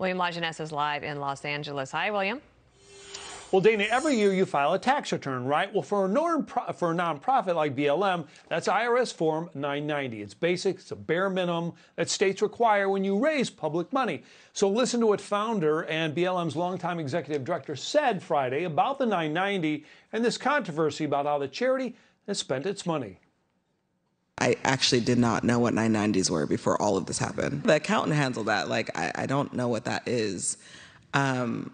William La Jeunesse is live in Los Angeles. Hi, William. Well, Dana, every year you file a tax return, right? Well, for a, non for a nonprofit like BLM, that's IRS Form 990. It's basic, it's a bare minimum that states require when you raise public money. So listen to what founder and BLM's longtime executive director said Friday about the 990 and this controversy about how the charity has spent its money. I actually did not know what 990s were before all of this happened. The accountant handled that. Like, I, I don't know what that is. Um,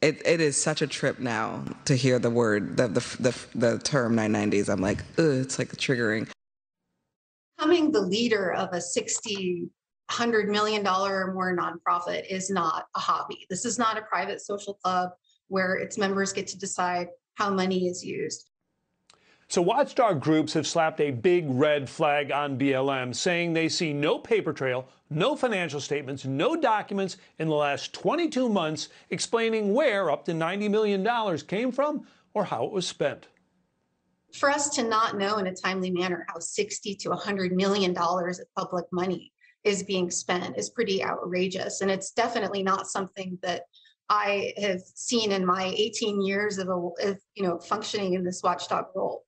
it, it is such a trip now to hear the word, the, the, the, the term 990s. I'm like, it's like triggering. Becoming the leader of a 60, $100 million or more nonprofit is not a hobby. This is not a private social club where its members get to decide how money is used. So, watchdog groups have slapped a big red flag on BLM, saying they see no paper trail, no financial statements, no documents in the last 22 months explaining where up to $90 million came from or how it was spent. For us to not know in a timely manner how 60 to 100 million dollars of public money is being spent is pretty outrageous, and it's definitely not something that I have seen in my 18 years of, a, of you know functioning in this watchdog role.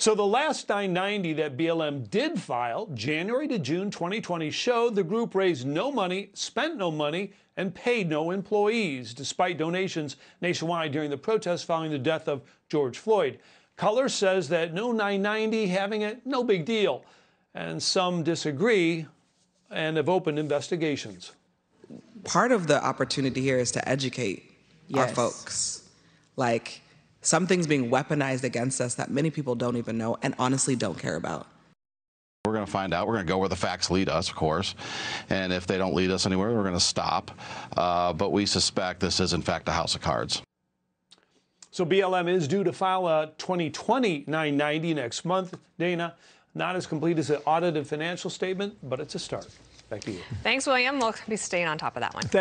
So the last 990 that BLM did file, January to June 2020, showed the group raised no money, spent no money, and paid no employees, despite donations nationwide during the protests following the death of George Floyd. Cullors says that no 990 having it, no big deal. And some disagree and have opened investigations. Part of the opportunity here is to educate yes. our folks. Like, Something's being weaponized against us that many people don't even know and honestly don't care about. We're going to find out. We're going to go where the facts lead us, of course. And if they don't lead us anywhere, we're going to stop. Uh, but we suspect this is, in fact, a house of cards. So BLM is due to file a 2020 990 next month. Dana, not as complete as an audited financial statement, but it's a start. Back to you. Thanks, William. We'll be staying on top of that one.